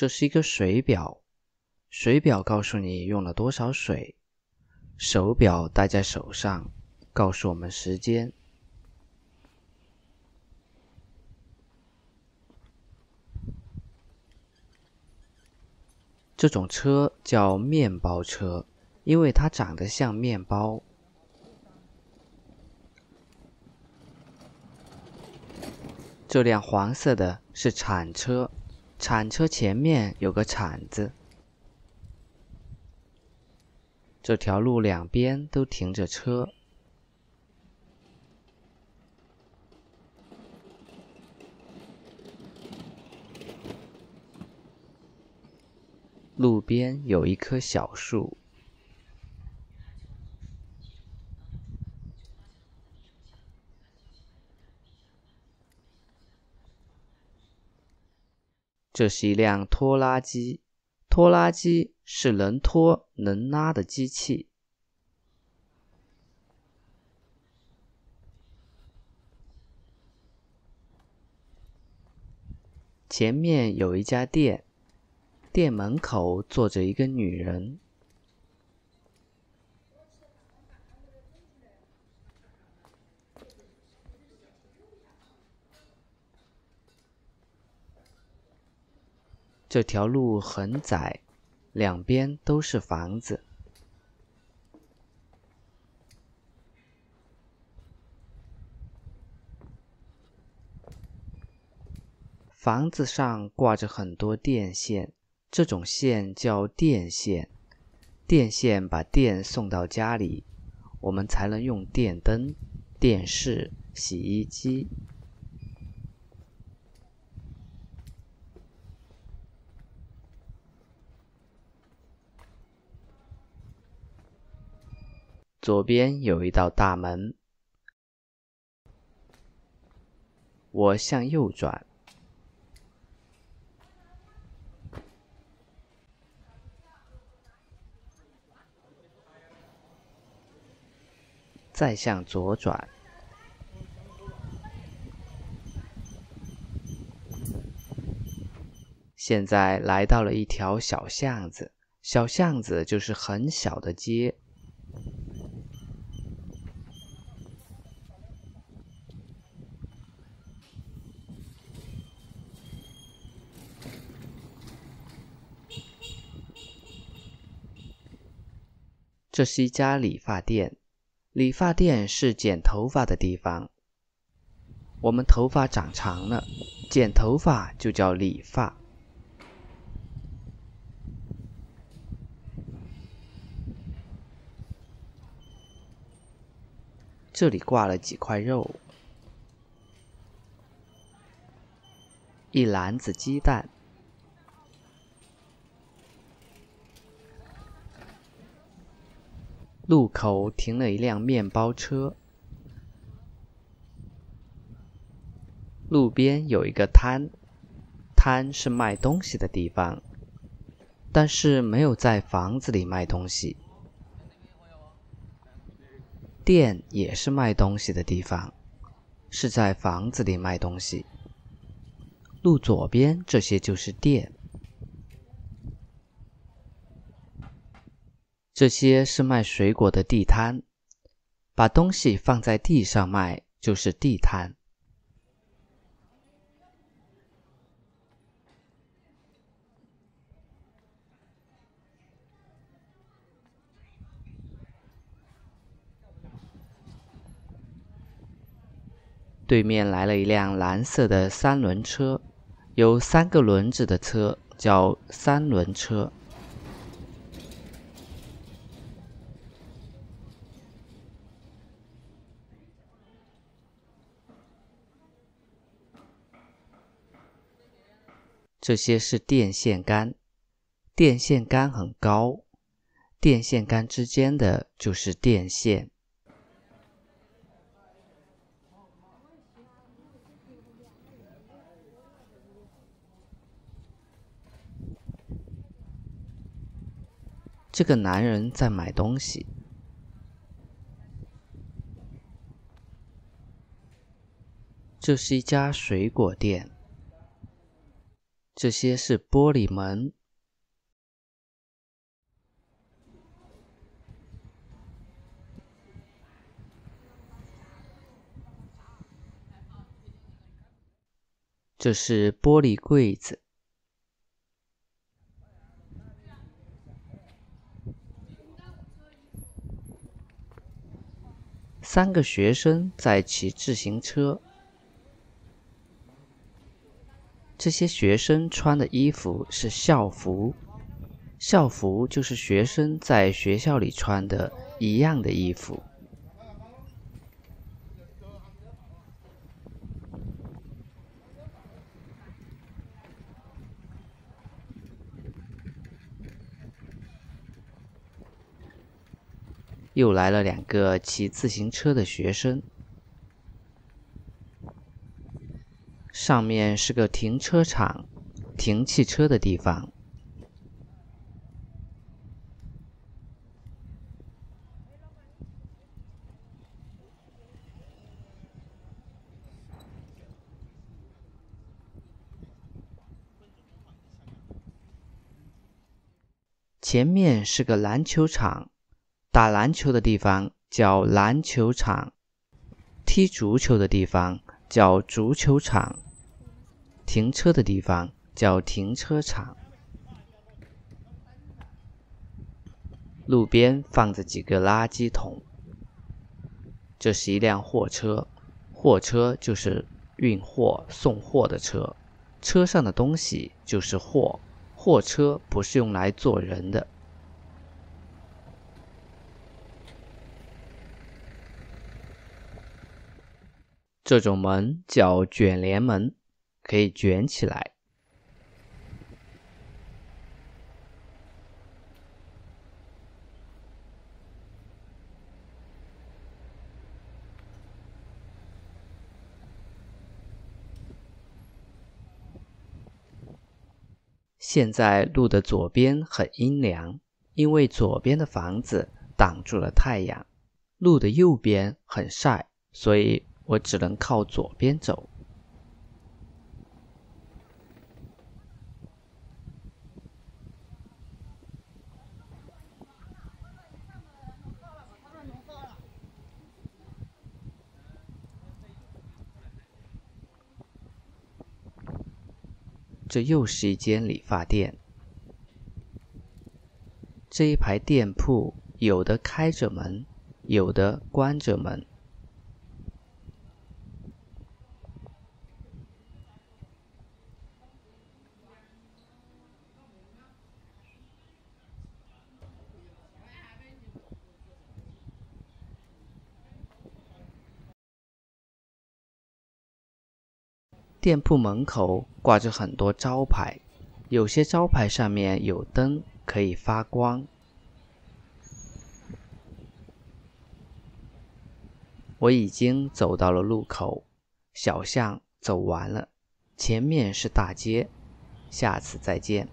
这是一个水表，水表告诉你用了多少水。手表戴在手上，告诉我们时间。这种车叫面包车，因为它长得像面包。这辆黄色的是铲车，铲车前面有个铲子。这条路两边都停着车，路边有一棵小树。这是一辆拖拉机，拖拉机是能拖能拉的机器。前面有一家店，店门口坐着一个女人。这条路很窄，两边都是房子。房子上挂着很多电线，这种线叫电线。电线把电送到家里，我们才能用电灯、电视、洗衣机。左边有一道大门，我向右转，再向左转，现在来到了一条小巷子，小巷子就是很小的街。这是一家理发店，理发店是剪头发的地方。我们头发长长了，剪头发就叫理发。这里挂了几块肉，一篮子鸡蛋。路口停了一辆面包车，路边有一个摊，摊是卖东西的地方，但是没有在房子里卖东西。店也是卖东西的地方，是在房子里卖东西。路左边这些就是店。这些是卖水果的地摊，把东西放在地上卖就是地摊。对面来了一辆蓝色的三轮车，有三个轮子的车叫三轮车。这些是电线杆，电线杆很高，电线杆之间的就是电线。这个男人在买东西，这是一家水果店。这些是玻璃门。这是玻璃柜子。三个学生在骑自行车。这些学生穿的衣服是校服，校服就是学生在学校里穿的一样的衣服。又来了两个骑自行车的学生，上面是个停车场，停汽车的地方。前面是个篮球场。打篮球的地方叫篮球场，踢足球的地方叫足球场，停车的地方叫停车场。路边放着几个垃圾桶。这是一辆货车，货车就是运货送货的车，车上的东西就是货，货车不是用来坐人的。这种门叫卷帘门，可以卷起来。现在路的左边很阴凉，因为左边的房子挡住了太阳；路的右边很晒，所以。我只能靠左边走。这又是一间理发店。这一排店铺，有的开着门，有的关着门。店铺门口挂着很多招牌，有些招牌上面有灯可以发光。我已经走到了路口，小巷走完了，前面是大街，下次再见。